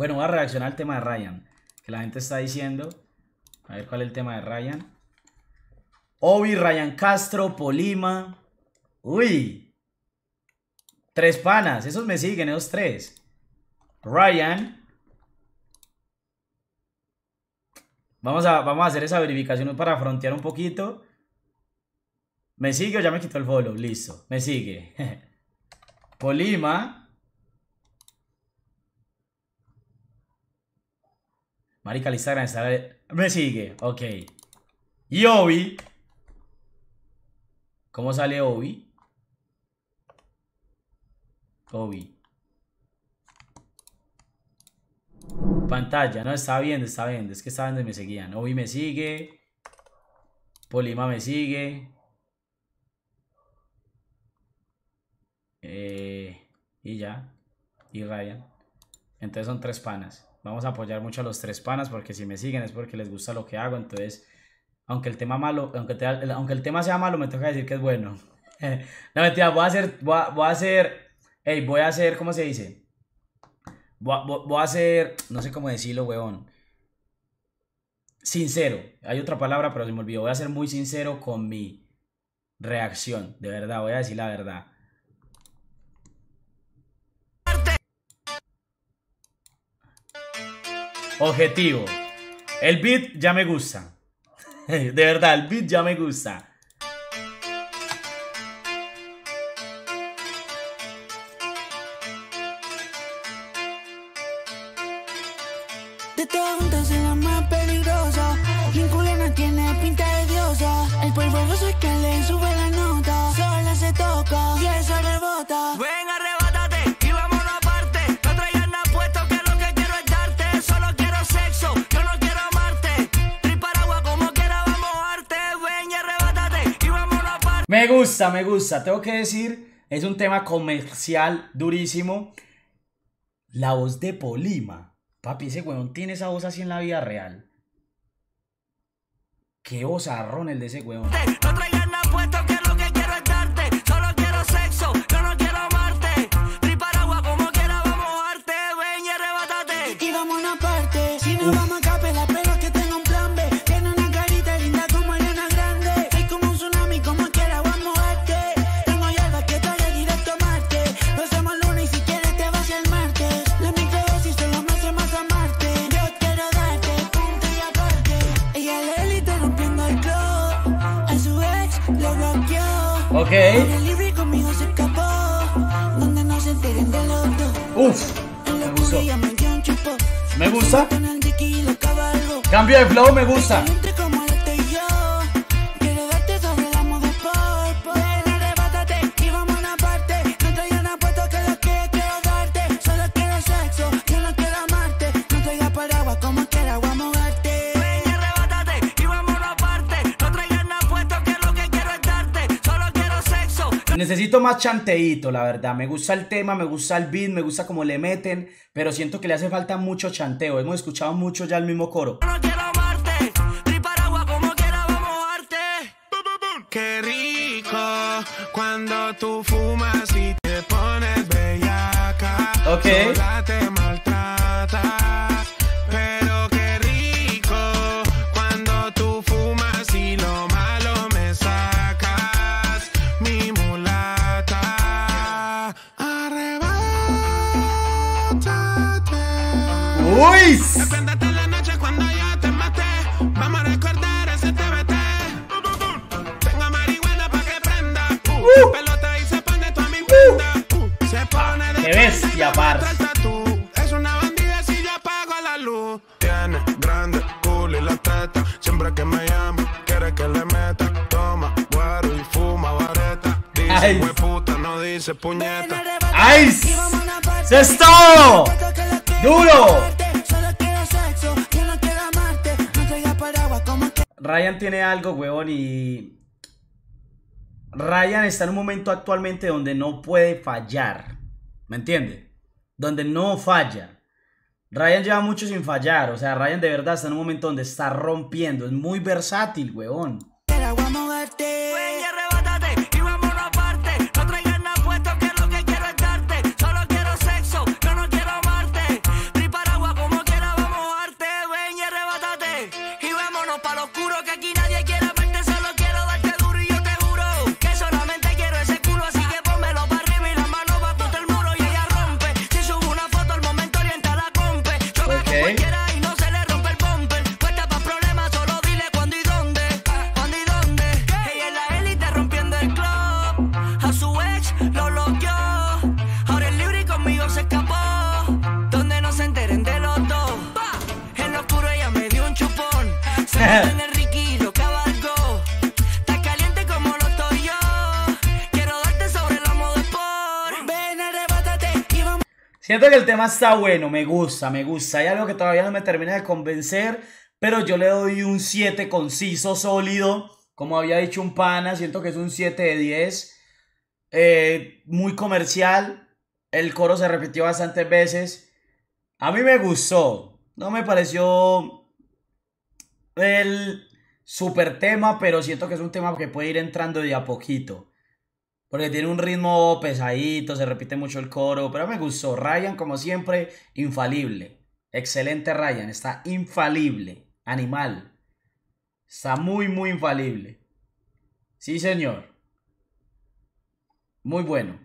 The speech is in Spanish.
Bueno, voy a reaccionar al tema de Ryan. Que la gente está diciendo. A ver cuál es el tema de Ryan. Obi, Ryan Castro, Polima. Uy. Tres panas. Esos me siguen, esos tres. Ryan. Vamos a, vamos a hacer esa verificación para frontear un poquito. ¿Me sigue o ya me quitó el follow? Listo. Me sigue. Polima. Marica, está... Me sigue. Ok. Y Obi. ¿Cómo sale Obi? Obi. Pantalla, no, estaba viendo, estaba viendo. Es que estaba viendo me seguían. Obi me sigue. Polima me sigue. Eh, y ya. Y Ryan. Entonces son tres panas. Vamos a apoyar mucho a los tres panas porque si me siguen es porque les gusta lo que hago. Entonces, aunque el tema malo, aunque, aunque el tema sea malo, me toca decir que es bueno. no mentira, voy a hacer, voy a, voy a hacer, hey, voy a hacer, ¿cómo se dice? Voy a, voy a hacer, no sé cómo decirlo, weón. Sincero. Hay otra palabra, pero se me olvidó. Voy a ser muy sincero con mi reacción. De verdad, voy a decir la verdad. Objetivo. El beat ya me gusta. De verdad, el beat ya me gusta. El que le sube la nota. Sola se toca y gusta, me gusta. Tengo que decir, es un tema comercial durísimo. La voz de Polima. Papi, ese weón tiene esa voz así en la vida real. Qué vozarrón el de ese weón. Dos. Uf. Me gustó. me gusta. Cambio de flow, me gusta. Necesito más chanteíto, la verdad. Me gusta el tema, me gusta el beat, me gusta cómo le meten, pero siento que le hace falta mucho chanteo. Hemos escuchado mucho ya el mismo coro. Yo no quiero amarte. Tri paraguas como quiera, vamos a arte. Qué rico cuando tú fumas y te pones bellaca. Ok. ¡Uy! La noche cuando yo te maté. Vamos a recordar ese TBT. Tengo marihuana pa' que prenda. Pelota y se pone toda mi prenda. Se pone de ¡Qué bestia, parce! Trata tú. Es una bandida si yo apago la luz. Tiene grande culo y la teta. Siempre que me llama, quiere que le meta. Toma, guaro y fuma vareta. Dice, puta, no dice puñeta. ¡Ice! ¡Se es todo! ¡Duro! Ryan tiene algo, huevón, y... Ryan está en un momento actualmente donde no puede fallar. ¿Me entiende? Donde no falla. Ryan lleva mucho sin fallar. O sea, Ryan de verdad está en un momento donde está rompiendo. Es muy versátil, huevón. Voy Siento que el tema está bueno, me gusta, me gusta. Hay algo que todavía no me termina de convencer, pero yo le doy un 7 conciso, sólido. Como había dicho un pana, siento que es un 7 de 10. Eh, muy comercial. El coro se repitió bastantes veces. A mí me gustó. No me pareció el super tema, pero siento que es un tema que puede ir entrando de a poquito. Porque tiene un ritmo pesadito, se repite mucho el coro, pero me gustó. Ryan, como siempre, infalible. Excelente Ryan, está infalible. Animal. Está muy, muy infalible. Sí, señor. Muy bueno.